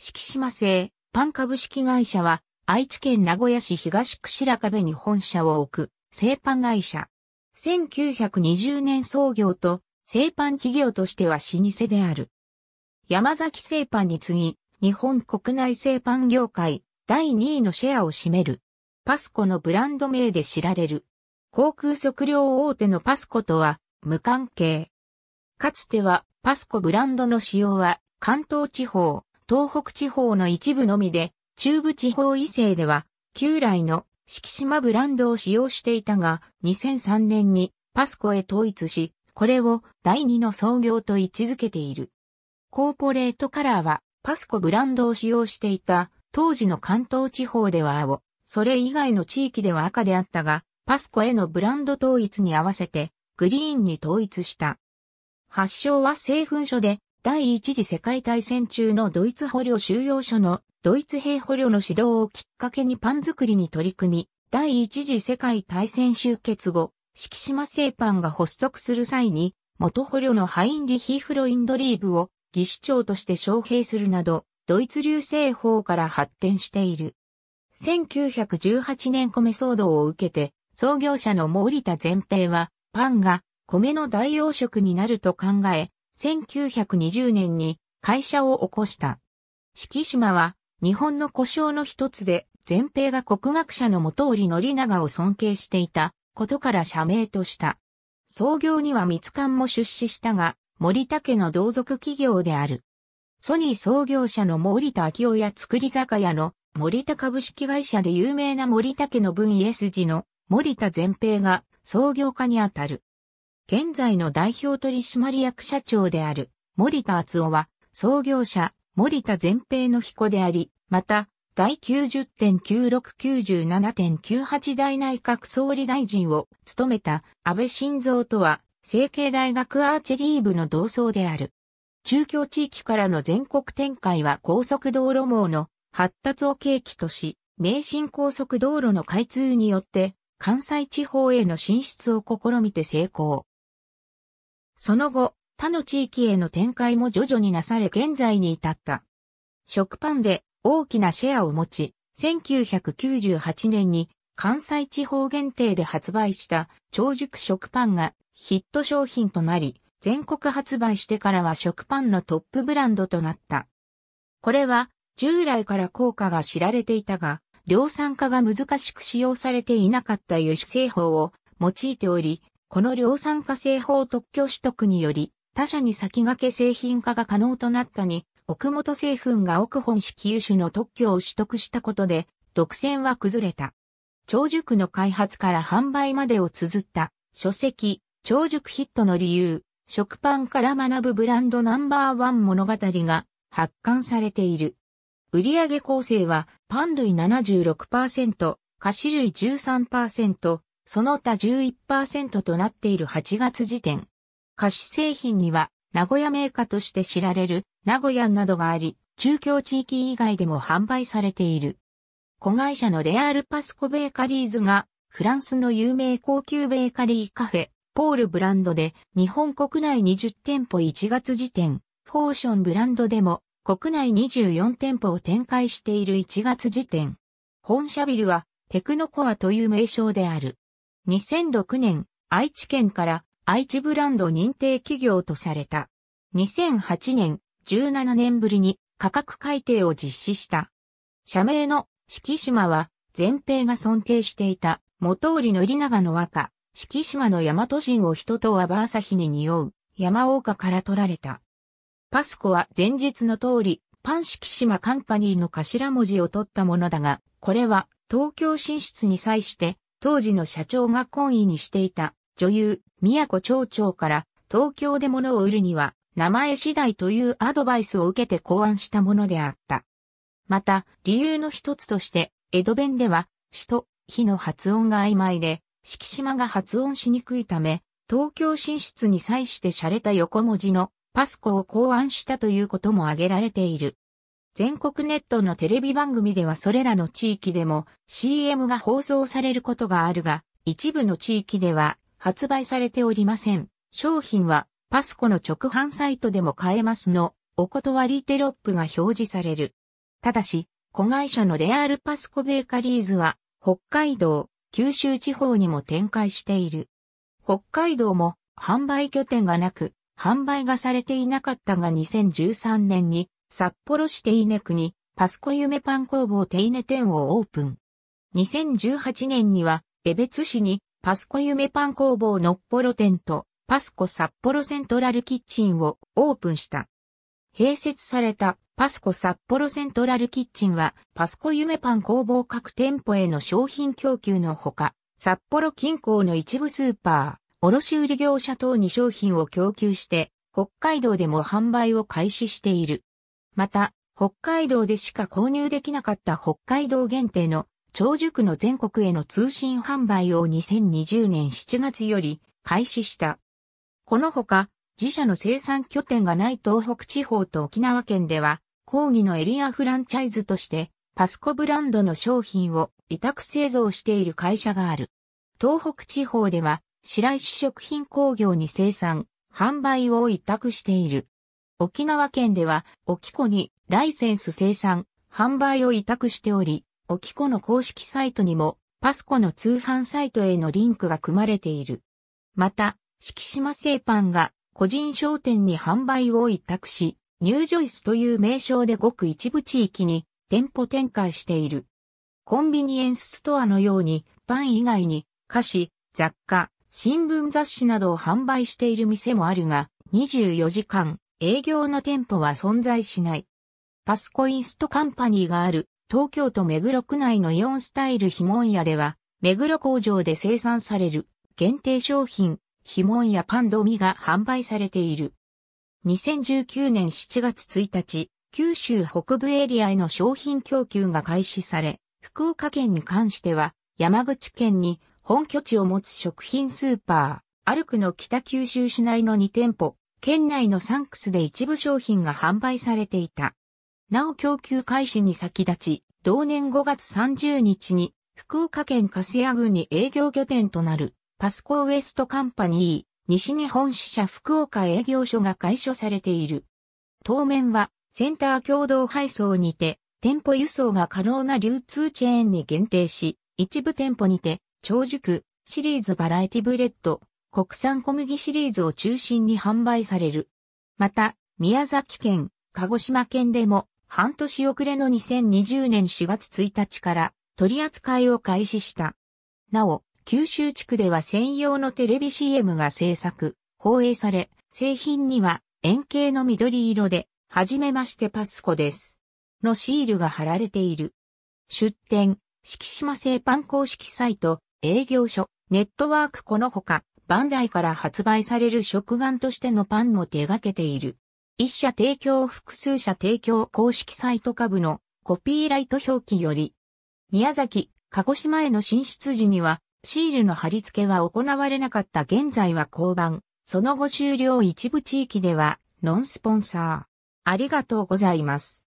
敷島製パン株式会社は愛知県名古屋市東区白壁に本社を置く製パン会社。1920年創業と製パン企業としては老舗である。山崎製パンに次ぎ、日本国内製パン業界第2位のシェアを占める。パスコのブランド名で知られる。航空測量大手のパスコとは無関係。かつてはパスコブランドの使用は関東地方、東北地方の一部のみで、中部地方異性では、旧来の敷島ブランドを使用していたが、2003年にパスコへ統一し、これを第二の創業と位置づけている。コーポレートカラーはパスコブランドを使用していた当時の関東地方では青、それ以外の地域では赤であったが、パスコへのブランド統一に合わせてグリーンに統一した。発祥は製粉所で第一次世界大戦中のドイツ捕虜収容所のドイツ兵捕虜の指導をきっかけにパン作りに取り組み、第一次世界大戦終結後、敷島製パンが発足する際に、元捕虜のハインリヒー・フロインドリーブを技師長として招聘するなど、ドイツ流製法から発展している。1918年米騒動を受けて、創業者の森田前平は、パンが米の代用食になると考え、1920年に会社を起こした。敷島は日本の故障の一つで、前平が国学者の元織則長を尊敬していたことから社名とした。創業には三館も出資したが、森田家の同族企業である。ソニー創業者の森田昭夫や作り酒屋の森田株式会社で有名な森田家の分家筋の森田前平が創業家にあたる。現在の代表取締役社長である森田厚夫は創業者森田前平の彦であり、また第90.9697.98代内閣総理大臣を務めた安倍晋三とは成形大学アーチェリー部の同窓である。中京地域からの全国展開は高速道路網の発達を契機とし、名神高速道路の開通によって関西地方への進出を試みて成功。その後、他の地域への展開も徐々になされ現在に至った。食パンで大きなシェアを持ち、1998年に関西地方限定で発売した長熟食パンがヒット商品となり、全国発売してからは食パンのトップブランドとなった。これは従来から効果が知られていたが、量産化が難しく使用されていなかった油脂製法を用いており、この量産化製法特許取得により、他社に先駆け製品化が可能となったに、奥本製粉が奥本式油種の特許を取得したことで、独占は崩れた。長熟の開発から販売までを綴った書籍、長熟ヒットの理由、食パンから学ぶブランドナンバーワン物語が発刊されている。売上構成はパン類76%、菓子類13%、その他11%となっている8月時点。菓子製品には名古屋メーカーとして知られる名古屋などがあり、中京地域以外でも販売されている。子会社のレアールパスコベーカリーズがフランスの有名高級ベーカリーカフェ、ポールブランドで日本国内20店舗1月時点、フォーションブランドでも国内24店舗を展開している1月時点。本社ビルはテクノコアという名称である。2006年、愛知県から愛知ブランド認定企業とされた。2008年、17年ぶりに価格改定を実施した。社名の四季島は、前平が尊敬していた元織の長の和歌、四季島の大和人を人とはバ朝日に匂う山岡から取られた。パスコは前日の通り、パン四季島カンパニーの頭文字を取ったものだが、これは東京進出に際して当時の社長が懇意にしていた女優、宮古町長から東京で物を売るには名前次第というアドバイスを受けて考案したものであった。また、理由の一つとして、江戸弁では、首都、日の発音が曖昧で、敷島が発音しにくいため、東京進出に際して洒落た横文字のパスコを考案したということも挙げられている。全国ネットのテレビ番組ではそれらの地域でも CM が放送されることがあるが、一部の地域では発売されておりません。商品はパスコの直販サイトでも買えますのお断りテロップが表示される。ただし、子会社のレアールパスコベーカリーズは、北海道、九州地方にも展開している。北海道も販売拠点がなく、販売がされていなかったが2013年に札幌市手稲区にパスコ夢パン工房手稲店をオープン。2018年には江別市にパスコ夢パン工房のっぽろ店とパスコ札幌セントラルキッチンをオープンした。併設されたパスコ札幌セントラルキッチンはパスコ夢パン工房各店舗への商品供給のほか、札幌近郊の一部スーパー、卸売業者等に商品を供給して、北海道でも販売を開始している。また、北海道でしか購入できなかった北海道限定の長熟の全国への通信販売を2020年7月より開始した。このほか、自社の生産拠点がない東北地方と沖縄県では、講義のエリアフランチャイズとして、パスコブランドの商品を委託製造している会社がある。東北地方では、白石食品工業に生産、販売を委託している。沖縄県では、沖子にライセンス生産、販売を委託しており、沖子の公式サイトにも、パスコの通販サイトへのリンクが組まれている。また、敷島製パンが個人商店に販売を委託し、ニュージョイスという名称でごく一部地域に店舗展開している。コンビニエンスストアのようにパン以外に菓子、雑貨、新聞雑誌などを販売している店もあるが、24時間営業の店舗は存在しない。パスコインストカンパニーがある東京都目黒区内のイオンスタイルモン屋では、目黒工場で生産される限定商品ひもんやパンドミが販売されている。2019年7月1日、九州北部エリアへの商品供給が開始され、福岡県に関しては、山口県に本拠地を持つ食品スーパー、アルクの北九州市内の2店舗、県内のサンクスで一部商品が販売されていた。なお供給開始に先立ち、同年5月30日に、福岡県粕谷郡に営業拠点となるパスコウエストカンパニー、西日本支社福岡営業所が開所されている。当面は、センター共同配送にて、店舗輸送が可能な流通チェーンに限定し、一部店舗にて、長熟、シリーズバラエティブレッド、国産小麦シリーズを中心に販売される。また、宮崎県、鹿児島県でも、半年遅れの2020年4月1日から取り扱いを開始した。なお、九州地区では専用のテレビ CM が制作、放映され、製品には円形の緑色で、はじめましてパスコです。のシールが貼られている。出店、敷島製パン公式サイト、営業所、ネットワークこのほか、バンダイから発売される食玩としてのパンも手掛けている。一社提供複数社提供公式サイト株のコピーライト表記より、宮崎、鹿児島への進出時にはシールの貼り付けは行われなかった現在は交番、その後終了一部地域ではノンスポンサー。ありがとうございます。